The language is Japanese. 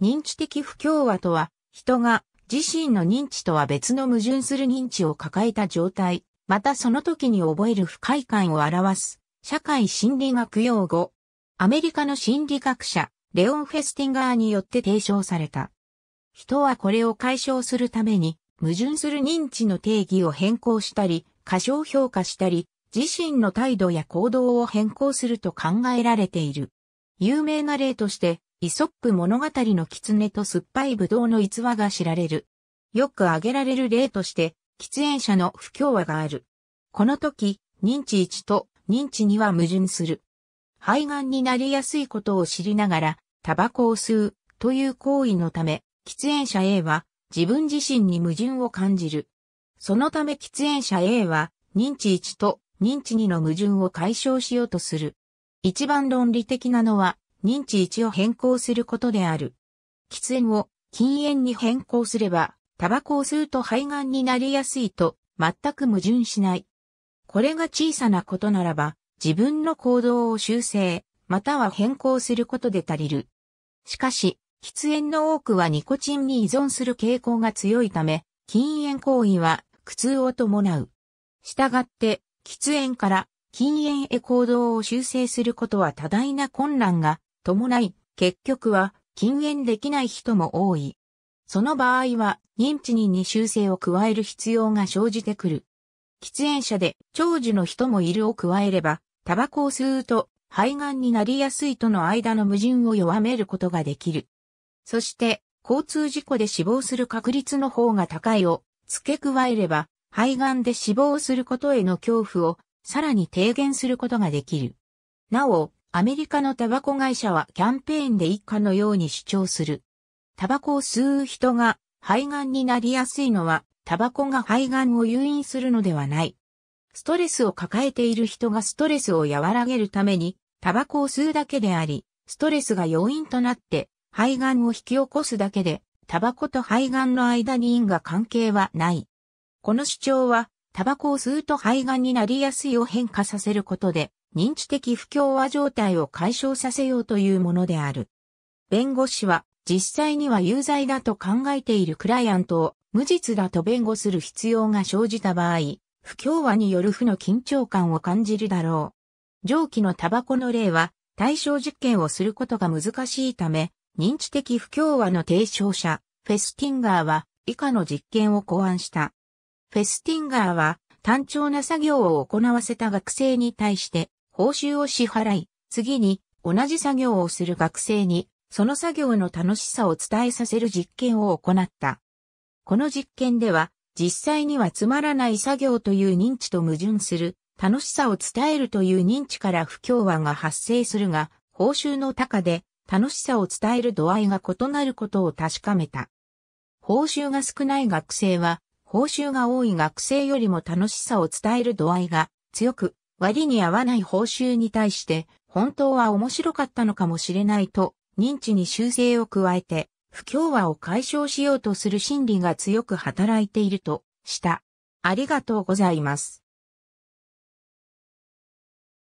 認知的不協和とは、人が自身の認知とは別の矛盾する認知を抱えた状態、またその時に覚える不快感を表す、社会心理学用語。アメリカの心理学者、レオン・フェスティンガーによって提唱された。人はこれを解消するために、矛盾する認知の定義を変更したり、過小評価したり、自身の態度や行動を変更すると考えられている。有名な例として、イソップ物語の狐と酸っぱいブドウの逸話が知られる。よく挙げられる例として、喫煙者の不協和がある。この時、認知1と認知2は矛盾する。肺がんになりやすいことを知りながら、タバコを吸うという行為のため、喫煙者 A は自分自身に矛盾を感じる。そのため喫煙者 A は認知1と認知2の矛盾を解消しようとする。一番論理的なのは認知1を変更することである。喫煙を禁煙に変更すれば、タバコを吸うと肺がんになりやすいと全く矛盾しない。これが小さなことならば、自分の行動を修正、または変更することで足りる。しかし、喫煙の多くはニコチンに依存する傾向が強いため、禁煙行為は苦痛を伴う。したがって、喫煙から禁煙へ行動を修正することは多大な困難が伴い、結局は禁煙できない人も多い。その場合は認知人に修正を加える必要が生じてくる。喫煙者で長寿の人もいるを加えれば、タバコを吸うと肺がんになりやすいとの間の矛盾を弱めることができる。そして、交通事故で死亡する確率の方が高いを付け加えれば、肺がんで死亡することへの恐怖をさらに低減することができる。なお、アメリカのタバコ会社はキャンペーンで一家のように主張する。タバコを吸う人が肺がんになりやすいのは、タバコが肺がんを誘引するのではない。ストレスを抱えている人がストレスを和らげるために、タバコを吸うだけであり、ストレスが要因となって肺がんを引き起こすだけで、タバコと肺がんの間に因果関係はない。この主張は、タバコを吸うと肺がんになりやすいを変化させることで、認知的不協和状態を解消させようというものである。弁護士は、実際には有罪だと考えているクライアントを無実だと弁護する必要が生じた場合、不協和による負の緊張感を感じるだろう。上記のタバコの例は、対象実験をすることが難しいため、認知的不協和の提唱者、フェスティンガーは以下の実験を考案した。フェスティンガーは単調な作業を行わせた学生に対して報酬を支払い、次に同じ作業をする学生にその作業の楽しさを伝えさせる実験を行った。この実験では実際にはつまらない作業という認知と矛盾する楽しさを伝えるという認知から不協和が発生するが、報酬の高で楽しさを伝える度合いが異なることを確かめた。報酬が少ない学生は、報酬が多い学生よりも楽しさを伝える度合いが強く、割に合わない報酬に対して、本当は面白かったのかもしれないと、認知に修正を加えて、不協和を解消しようとする心理が強く働いているとした。ありがとうございます。